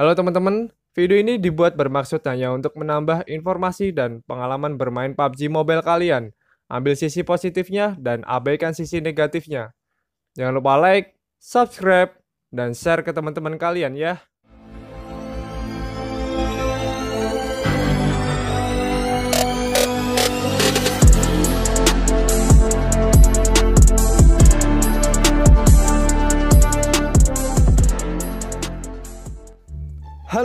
Halo teman-teman, video ini dibuat bermaksud hanya untuk menambah informasi dan pengalaman bermain PUBG Mobile kalian. Ambil sisi positifnya dan abaikan sisi negatifnya. Jangan lupa like, subscribe, dan share ke teman-teman kalian ya.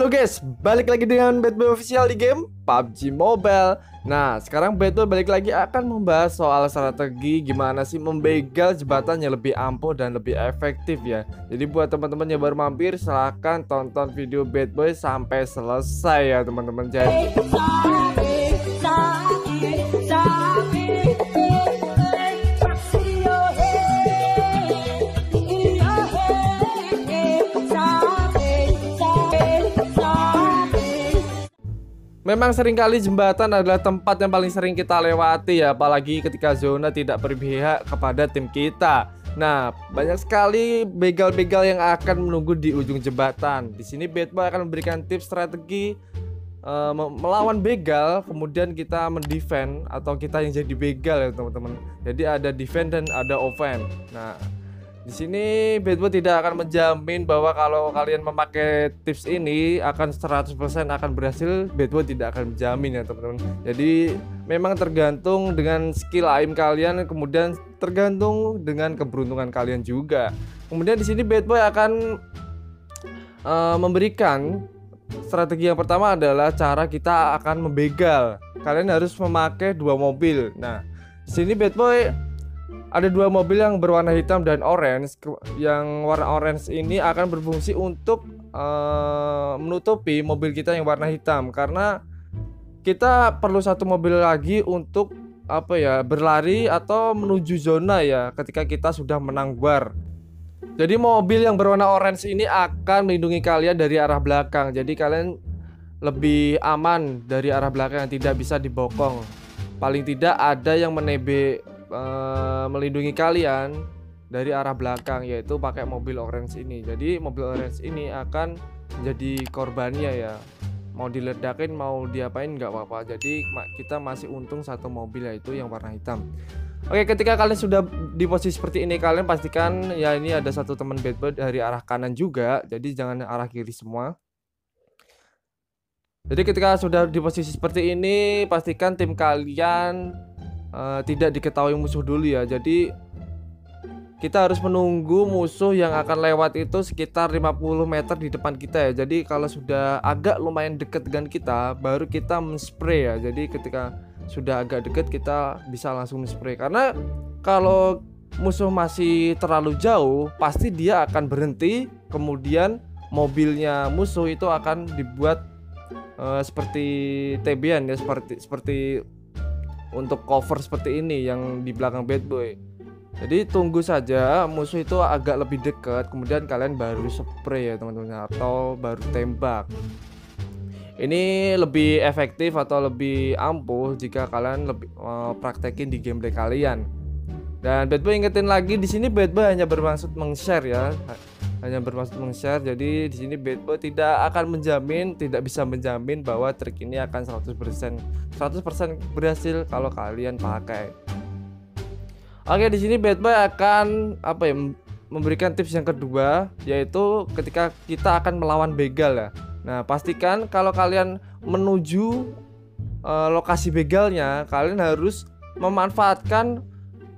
Halo guys, balik lagi dengan Boy Official di game PUBG Mobile. Nah, sekarang Boy balik lagi akan membahas soal strategi gimana sih membegal jembatan yang lebih ampuh dan lebih efektif ya. Jadi buat teman-teman yang baru mampir, silahkan tonton video Bad Boy sampai selesai ya teman-teman. Jadi Memang sering kali jembatan adalah tempat yang paling sering kita lewati ya, apalagi ketika zona tidak berpihak kepada tim kita. Nah, banyak sekali begal-begal yang akan menunggu di ujung jembatan. Di sini Batboy akan memberikan tips strategi uh, melawan begal, kemudian kita mendefend atau kita yang jadi begal ya teman-teman. Jadi ada defend dan ada offense. Nah, di sini Bedbo tidak akan menjamin bahwa kalau kalian memakai tips ini akan 100% akan berhasil. Bedbo tidak akan menjamin ya teman-teman. Jadi memang tergantung dengan skill aim kalian, kemudian tergantung dengan keberuntungan kalian juga. Kemudian di sini Bad Boy akan uh, memberikan strategi yang pertama adalah cara kita akan membegal. Kalian harus memakai dua mobil. Nah, di sini Bad ada dua mobil yang berwarna hitam dan orange. Yang warna orange ini akan berfungsi untuk uh, menutupi mobil kita yang warna hitam karena kita perlu satu mobil lagi untuk apa ya berlari atau menuju zona ya ketika kita sudah menang war. Jadi mobil yang berwarna orange ini akan melindungi kalian dari arah belakang. Jadi kalian lebih aman dari arah belakang yang tidak bisa dibokong. Paling tidak ada yang menebe uh, melindungi kalian dari arah belakang yaitu pakai mobil orange ini. Jadi mobil orange ini akan menjadi korbannya ya. Mau diledakin mau diapain nggak apa-apa. Jadi kita masih untung satu mobil yaitu yang warna hitam. Oke, ketika kalian sudah di posisi seperti ini, kalian pastikan ya ini ada satu teman bad boy dari arah kanan juga. Jadi jangan arah kiri semua. Jadi ketika sudah di posisi seperti ini, pastikan tim kalian uh, tidak diketahui musuh dulu ya. Jadi kita harus menunggu musuh yang akan lewat itu sekitar 50 meter di depan kita ya. Jadi kalau sudah agak lumayan dekat dengan kita baru kita men-spray ya. Jadi ketika sudah agak dekat kita bisa langsung men-spray. Karena kalau musuh masih terlalu jauh pasti dia akan berhenti. Kemudian mobilnya musuh itu akan dibuat uh, seperti tebian ya seperti seperti untuk cover seperti ini yang di belakang bad boy. Jadi tunggu saja musuh itu agak lebih dekat kemudian kalian baru spray ya teman-teman atau baru tembak. Ini lebih efektif atau lebih ampuh jika kalian lebih uh, praktekin di gameplay kalian. Dan bad boy ingetin lagi di sini bad boy hanya bermaksud meng-share ya hanya bermaksud meng-share. Jadi di sini Boy tidak akan menjamin tidak bisa menjamin bahwa trik ini akan 100% 100% berhasil kalau kalian pakai. Oke di sini Boy akan apa ya memberikan tips yang kedua yaitu ketika kita akan melawan begal ya. Nah pastikan kalau kalian menuju uh, lokasi begalnya kalian harus memanfaatkan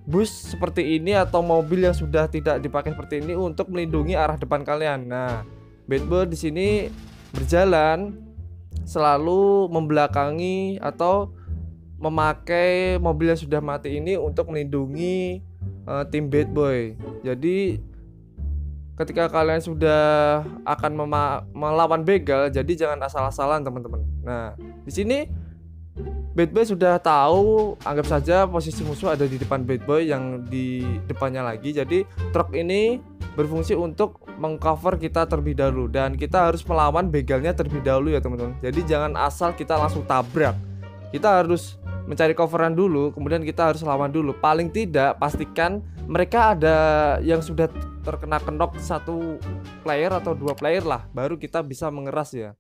bus seperti ini atau mobil yang sudah tidak dipakai seperti ini untuk melindungi arah depan kalian. Nah, Batbird di sini berjalan selalu membelakangi atau memakai mobil yang sudah mati ini untuk melindungi uh, tim Bad Boy. Jadi ketika kalian sudah akan melawan begal, jadi jangan asal-asalan teman-teman. Nah, di sini Bad Boy sudah tahu, anggap saja posisi musuh ada di depan Bad Boy yang di depannya lagi. Jadi truk ini berfungsi untuk mengcover kita terlebih dahulu dan kita harus melawan begalnya terlebih dahulu ya teman-teman. Jadi jangan asal kita langsung tabrak. Kita harus mencari coveran dulu, kemudian kita harus lawan dulu. Paling tidak pastikan mereka ada yang sudah terkena kenok satu player atau dua player lah, baru kita bisa mengeras ya.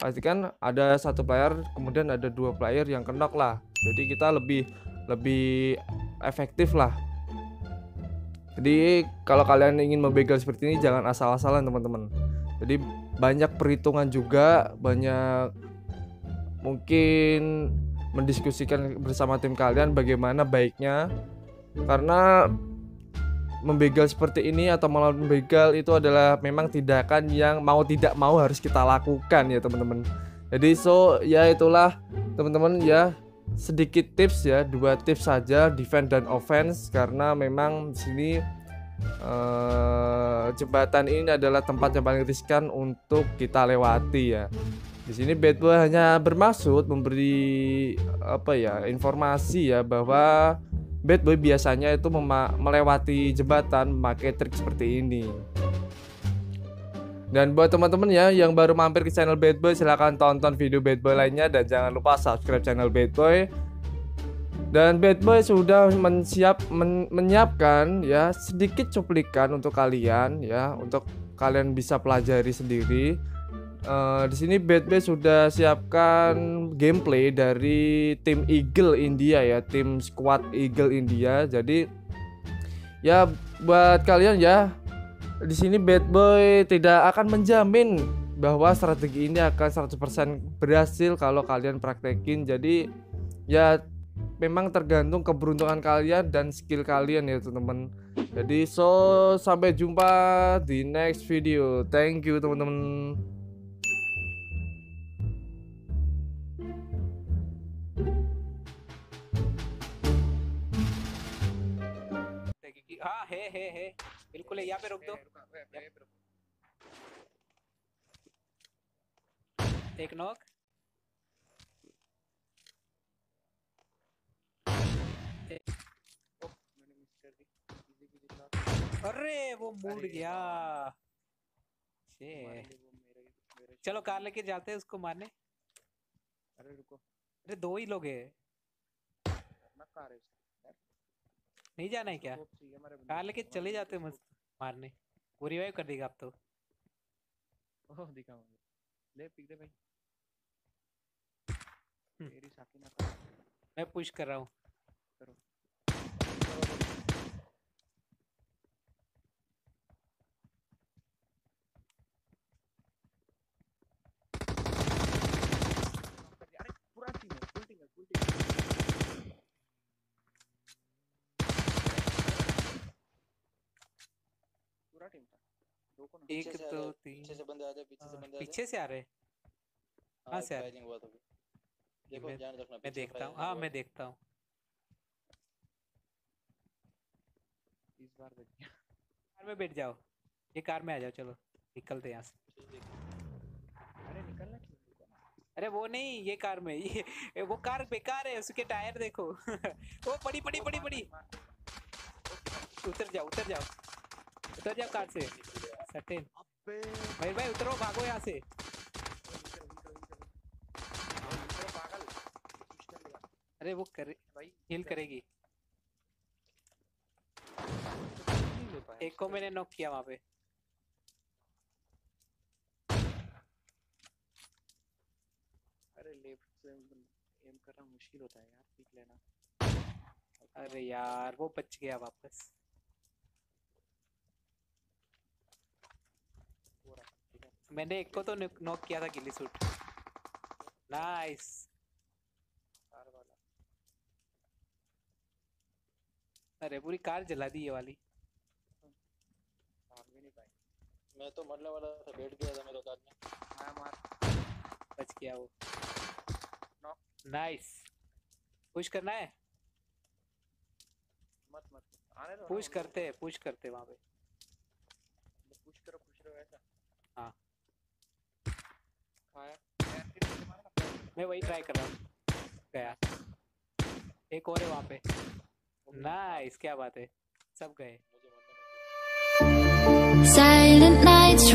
Pastikan ada satu player, kemudian ada dua player yang kenok lah. Jadi kita lebih lebih efektif lah. Jadi kalau kalian ingin membegal seperti ini jangan asal-asalan teman-teman. Jadi banyak perhitungan juga, banyak mungkin mendiskusikan bersama tim kalian bagaimana baiknya karena membegal seperti ini atau melawan membegal itu adalah memang tindakan yang mau tidak mau harus kita lakukan ya teman-teman. Jadi so ya itulah teman-teman ya. Sedikit tips ya dua tips saja defense dan offense karena memang di sini uh, jembatan ini adalah tempat yang paling riskan untuk kita lewati ya. Di sini Bad Boy hanya bermaksud memberi apa ya informasi ya bahwa Bad Boy biasanya itu melewati jembatan memakai trik seperti ini. Dan buat teman-teman ya yang baru mampir ke channel Bad Boy silahkan tonton video Bad Boy lainnya dan jangan lupa subscribe channel Bad Boy. Dan Bad Boy sudah men, menyiapkan ya sedikit cuplikan untuk kalian ya untuk kalian bisa pelajari sendiri Uh, di sini Bad Boy sudah siapkan gameplay dari tim Eagle India ya, tim squad Eagle India. Jadi ya buat kalian ya di sini Bad Boy tidak akan menjamin bahwa strategi ini akan 100% berhasil kalau kalian praktekin. Jadi ya memang tergantung keberuntungan kalian dan skill kalian ya teman-teman. Jadi so sampai jumpa di next video. Thank you teman-teman. हाँ है है है। बिल्कुल है यहाँ पे रुक दो। एक नॉक अरे वो मुड़ गया। चलो कार लेके जाते हैं उसको मारने। अरे रुको। अरे दो ही लोग हैं। कार है नहीं जाना है क्या? कार लेके चले जाते मस्त मारने। वो रिवाइव कर देगा आप तो। ओह दिखाऊँगा। ले पिक दे भाई। मेरी साकी ना मैं पुश कर रहा हूँ। करो पूरा टीम है फुल टीम है फुल टीम पूरा टीम था दो को ना एक दो तीन पीछे से बंदे आ जाए पीछे से बंदे पीछे से आ रहे? हाँ से आ रहे। हुआ देखो मैं, ध्यान रखना मैं देखता हूँ। हाँ मैं देखता हूँ। इस बार बच गया। कार में बैठ जाओ। ये कार में आ जाओ चलो। निकलते यहाँ से। अरे निकलना क्यों अरे वो नहीं ये कार में। ये वो कार बेकार है उसके टायर देखो। वो पड़ी पड़ी पड़ी पड़ी। उतर जाओ उतर जाओ। उतर जाओ कार से। सटेन भाई भाई उतरो भागो यहाँ से। अरे वो कर भाई हील करेगी। एक को मैंने नॉक किया वहाँ पे। अरे लेफ़्ट से एम करना मुश्किल होता है यार पिक लेना। अरे यार वो बच गया वापस। मैंने एक को तो नॉक किया था गिल्ली सूट। नाइस अरे पूरी कार जला दी ये वाली। भाग भी नहीं पाए मैं तो मरने वाला था बैठ गया था मेरा कार में। मार मार। बच गया वो। नॉक नाइस पुश करना है? मत मत। आने दो पुश करते हैं पुश करते हैं वहाँ पे। पुश करो पुश करो ऐसा। हाँ। मैं वही ट्राई कर रहा हूँ। गया। एक और है वहाँ पे। नाइस क्या बात है। सब गए। Silent nights,